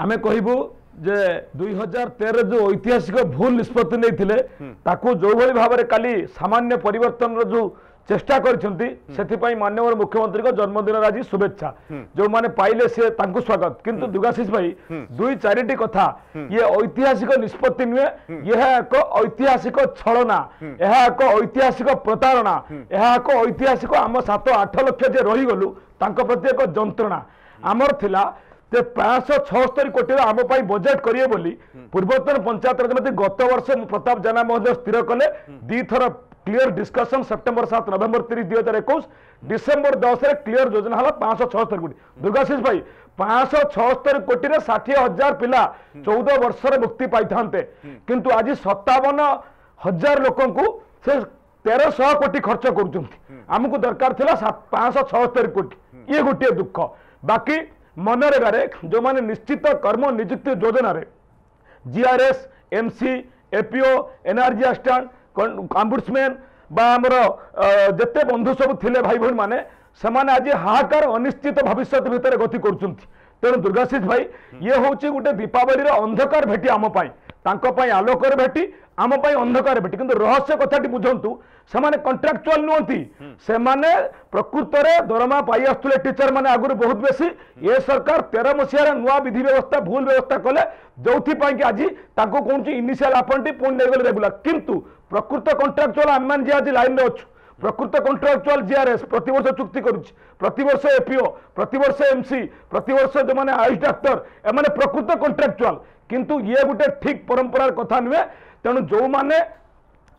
ଆମେ କହିବୁ ଯେ ଦୁଇ ହଜାର ତେର ଯୋଉ ଐତିହାସିକ ଭୁଲ ନିଷ୍ପତ୍ତି ନେଇଥିଲେ ତାକୁ ଯୋଉଭଳି ଭାବରେ କାଲି ସାମାନ୍ୟ ପରିବର୍ତ୍ତନର ଯୋଉ ଚେଷ୍ଟା କରିଛନ୍ତି ସେଥିପାଇଁ ମାନ୍ୟବର ମୁଖ୍ୟମନ୍ତ୍ରୀଙ୍କ ଜନ୍ମଦିନରେ ଆଜି ଶୁଭେଚ୍ଛା ଯୋଉମାନେ ପାଇଲେ ସେ ତାଙ୍କୁ ସ୍ୱାଗତ କିନ୍ତୁ ଦୁର୍ଗାଶିଷ ଭାଇ ଦୁଇ ଚାରିଟି କଥା ଇଏ ଐତିହାସିକ ନିଷ୍ପତ୍ତି ନୁହେଁ ଏହା ଏକ ଐତିହାସିକ ଛଳନା ଏହା ଏକ ଐତିହାସିକ ପ୍ରତାରଣା ଏହା ଏକ ଐତିହାସିକ ଆମ ସାତ ଆଠ ଲକ୍ଷ ଯେ ରହିଗଲୁ ତାଙ୍କ ପ୍ରତି ଏକ ଯନ୍ତ୍ରଣା ଆମର ଥିଲା ଯେ ପାଞ୍ଚଶହ ଛଅସ୍ତରୀ କୋଟିର ଆମ ପାଇଁ ବଜେଟ୍ କରିବେ ବୋଲି ପୂର୍ବତନ ପଞ୍ଚାୟତ ରାଜମନ୍ତ୍ରୀ ଗତ ବର୍ଷ ପ୍ରତାପ ଜେନା ମହୋଦୟ ସ୍ଥିର କଲେ। ଦିଥର କ୍ଲିୟର ଡିସ୍କସନ ସେପ୍ଟେମ୍ବର ସାତ ନଭେମ୍ବର ତିରିଶ ଦୁଇ ହଜାର ଏକୋଇଶ। ଡିସେମ୍ବର ଦଶରେ କ୍ଲିୟର ଯୋଜନା ହେଲା ପାଞ୍ଚଶହ ଛଅସ୍ତରୀ କୋଟି। ଦୁର୍ଗାଶିଷ ଭାଇ ପାଞ୍ଚଶହ ଛଅସ୍ତରୀ କୋଟିରେ ଷାଠିଏ ହଜାର ପିଲା ଚଉଦ ବର୍ଷରେ ମୁକ୍ତି ପାଇଥାନ୍ତେ। କିନ୍ତୁ ଆଜି ସତାବନ ହଜାର ଲୋକଙ୍କୁ ସେ ତେରଶହ କୋଟି ଖର୍ଚ୍ଚ କରୁଛନ୍ତି। ଆମକୁ ଦରକାର ଥିଲା ପାଞ୍ଚଶହ ଛଅସ୍ତରୀ କୋଟି। ଇଏ ଗୋଟିଏ ଦୁଃଖ। ବାକି ମନରେଗାରେ ଯେଉଁମାନେ ନିଶ୍ଚିତ କର୍ମ ନିଯୁକ୍ତି ଯୋଜନାରେ ଜିଆର୍ଏସ୍ ଏମ୍ସି ଏପିଓ ଏନ୍ଆର୍ଜି ଆଷ୍ଟାଣ୍ଡ ଆମ୍ବୁଡସମ୍ୟାନ୍ ବା ଆମର ଅ, ଯେତେ ବନ୍ଧୁ ସବୁ ଥିଲେ ଭାଇ ଭଉଣୀମାନେ ସେମାନେ ଆଜି ହାହାକାର ଅନିଶ୍ଚିତ ଭବିଷ୍ୟତ ଭିତରେ ଗତି କରୁଛନ୍ତି। ତେଣୁ ଦୁର୍ଗାଶିଷ ଭାଇ ଇଏ ହେଉଛି ଗୋଟେ ଦୀପାବଳିର ଅନ୍ଧକାର ଭେଟି ଆମ ପାଇଁ। आलोकर भेटी आम अंधकार भेटी। कि रहस्य कथाटी बुझु से कंट्राक्चुआल नुहति से प्रकृत में दरमा पाई टीचर मैंने आगुरी बहुत बेसी। हम्म। ये सरकार तेरह मसीहार नुआ विधि व्यवस्था भूल व्यवस्था कले जो कि आज कौन इनिशियाल आपंटी पुणी नहीं रेगुला कितु प्रकृत कंट्राक्चुआल आम मैंने आज लाइन में अच्छे। ଲାଇନରେ ଅଛୁ ପ୍ରକୃତ କଣ୍ଟ୍ରାକ୍ଚୁଆଲ ଜିଆର୍ଏସ୍ ପ୍ରତିବର୍ଷ ଚୁକ୍ତି କରୁଛି ପ୍ରତିବର୍ଷ ଏପିଓ ପ୍ରତିବର୍ଷ ଏମ୍ସି ପ୍ରତିବର୍ଷ ଯେଉଁମାନେ ଆୟୁଷ ଡାକ୍ତର ଏମାନେ ପ୍ରକୃତ କଣ୍ଟ୍ରାକ୍ଚୁଆଲ କିନ୍ତୁ ଇଏ ଗୋଟେ ଠିକ ପରମ୍ପରାର କଥା ନୁହେଁ ତେଣୁ ଯେଉଁମାନେ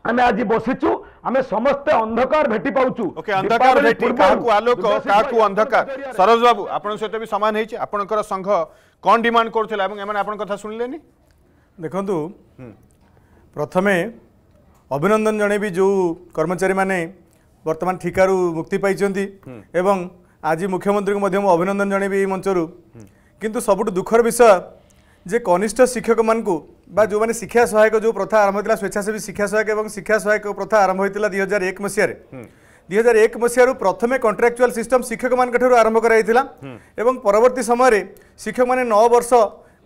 ଆମେ ଆଜି ବସିଛୁ ଆମେ ସମସ୍ତେ ଅନ୍ଧକାର ଭେଟି ପାଉଛୁ ଓକେ ଅନ୍ଧକାର ଦୀପାବଳି ଭେଟି ପୂର୍ବରୁ କାହାକୁ ଆଲୋକ ଦୁର୍ଗାଶିଷ କାହାକୁ ଭାଇ ଅନ୍ଧକାର ଆମ ଜରିଆରେ- ସରୋଜ ବାବୁ ଆପଣଙ୍କ ସହିତ ବି ସମାନ ହେଇଛି ଆପଣଙ୍କର ସଂଘ କ'ଣ ଡିମାଣ୍ଡ କରୁଥିଲା ଏବଂ ଏମାନେ ଆପଣଙ୍କ କଥା ଶୁଣିଲେନି ଦେଖନ୍ତୁ ପ୍ରଥମେ ଅଭିନନ୍ଦନ ଜଣେଇବି ଯେଉଁ କର୍ମଚାରୀମାନେ ବର୍ତ୍ତମାନ ଠିକାରୁ ମୁକ୍ତି ପାଇଛନ୍ତି ଏବଂ ଆଜି ମୁଖ୍ୟମନ୍ତ୍ରୀଙ୍କୁ ମଧ୍ୟ ମୁଁ ଅଭିନନ୍ଦନ ଜଣେଇବି ଏହି ମଞ୍ଚରୁ କିନ୍ତୁ ସବୁଠୁ ଦୁଃଖର ବିଷୟ ଯେ କନିଷ୍ଠ ଶିକ୍ଷକମାନଙ୍କୁ ବା ଯେଉଁମାନେ ଶିକ୍ଷା ସହାୟକ ଯେଉଁ ପ୍ରଥା ଆରମ୍ଭ ହୋଇଥିଲା ସ୍ୱେଚ୍ଛାସେବୀ ଶିକ୍ଷା ସହାୟକ ଏବଂ ଶିକ୍ଷା ସହାୟକ ପ୍ରଥା ଆରମ୍ଭ ହୋଇଥିଲା ଦୁଇ ହଜାର ଏକ ମସିହାରେ। ଦୁଇ ହଜାର ଏକ ମସିହାରୁ ପ୍ରଥମେ କଣ୍ଟ୍ରାକ୍ଚୁଆଲ ସିଷ୍ଟମ୍ ଶିକ୍ଷକମାନଙ୍କ ଠାରୁ ଆରମ୍ଭ କରାଯାଇଥିଲା ଏବଂ ପରବର୍ତ୍ତୀ ସମୟରେ ଶିକ୍ଷକମାନେ ନଅ ବର୍ଷ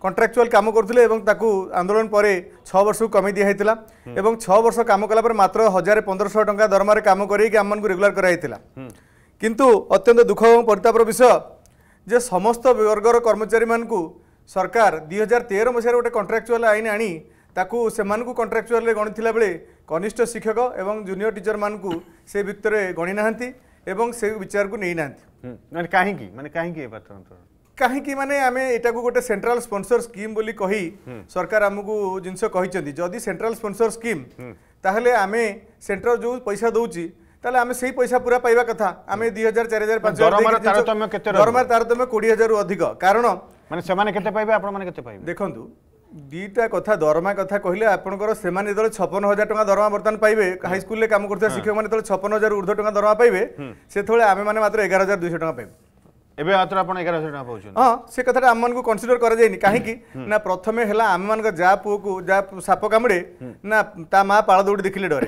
କଣ୍ଟ୍ରାକ୍ଚୁଆଲ କାମ କରୁଥିଲେ ଏବଂ ତାକୁ ଆନ୍ଦୋଳନ ପରେ ଛଅ ବର୍ଷକୁ କମେଇ ଦିଆହେଇଥିଲା ଏବଂ ଛଅ ବର୍ଷ କାମ କଲା ପରେ ମାତ୍ର ହଜାରେ ପନ୍ଦରଶହ ଟଙ୍କା ଦରମାରେ କାମ କରେଇକି ଆମମାନଙ୍କୁ ରେଗୁଲାର କରାଯାଇଥିଲା କିନ୍ତୁ ଅତ୍ୟନ୍ତ ଦୁଃଖ ଏବଂ ପରିତାପର ବିଷୟ ଯେ ସମସ୍ତ ବର୍ଗର କର୍ମଚାରୀମାନଙ୍କୁ ସରକାର ଦୁଇ ହଜାର ତେର ମସିହାରେ ଗୋଟେ କଣ୍ଟ୍ରାକ୍ଚୁଆଲ ଆଇନ ଆଣି ତାକୁ ସେମାନଙ୍କୁ କଣ୍ଟ୍ରାକ୍ଚୁଆଲରେ ଗଣିଥିଲା ବେଳେ କନିଷ୍ଠ ଶିକ୍ଷକ ଏବଂ ଜୁନିୟର ଟିଚରମାନଙ୍କୁ ସେ ଭିତରେ ଗଣି ନାହାନ୍ତି ଏବଂ ସେ ବିଚାରକୁ ନେଇନାହାନ୍ତି ମାନେ କାହିଁକି? ମାନେ କାହିଁକି ଏ ପାତ୍ର କାହିଁକି ମାନେ ଆମେ ଏଟାକୁ ଗୋଟେ ସେଣ୍ଟ୍ରାଲ ସ୍ପନ୍ସର ସ୍କିମ୍ ବୋଲି କହି ସରକାର ଆମକୁ ଜିନିଷ କହିଛନ୍ତି ଯଦି ସେଣ୍ଟ୍ରାଲ ସ୍ପନ୍ସର ସ୍କିମ୍ ତାହେଲେ ଆମେ ସେଣ୍ଟ୍ରାଲ ଯେଉଁ ପଇସା ଦଉଛି ତାହେଲେ ଆମେ ସେଇ ପଇସା ପୁରା ପାଇବା କଥା। ଆମେ ଦୁଇ ହଜାର ଚାରି ହଜାର ପାଞ୍ଚ ହଜାର ଦରମାର ଦେଇକି ଜିନିଷ- ତାରତମ୍ୟ କେତେ ରହିବ? ଦରମାର ତାରତମ୍ୟ କୋଡ଼ିଏ ହଜାରରୁ ଅଧିକ। କାରଣ ମାନେ ସେମାନେ କେତେ ପାଇବେ ଆପଣମାନେ କେତେ ପାଇବେ? ଦେଖନ୍ତୁ ଦିଟା କଥା ଦରମା କଥା କହିଲେ ଆପଣଙ୍କର ସେମାନେ ଯେତେବେଳେ ଛପନ ହଜାର ଟଙ୍କା ଦରମା ବର୍ତ୍ତମାନ ପାଇବେ ହାଇସ୍କୁଲରେ କାମ କରୁଥିବା ଶିକ୍ଷକମାନେ ଯେତେବେଳେ ଛପନ ହଜାର ଉର୍ଦ୍ଧ୍ୱ ଟଙ୍କା ଦରମା ପାଇବେ ସେତେବେଳେ ଆମେମାନେ ମାତ୍ର ଏଗାର ହଜାର ଦୁଇଶହ ଟଙ୍କା ପାଇବୁ। ଏବେ ମାତ୍ର ଆପଣ ଏଗାର ହଜାର ଟଙ୍କା ପାଉଛନ୍ତି। ହଁ ସେ କଥାଟା ଆମମାନଙ୍କୁ କନସିଡର କରାଯାଇନି। କାହିଁକି? ନା ପ୍ରଥମେ ହେଲା ଆମମାନଙ୍କ ଯାହା ପୁଅକୁ ଯାହା ସାପ କାମୁଡ଼େ ନା ତା ମା ପାଳ ଦୌଡ଼ି ଦେଖିଲେ ଡରେ।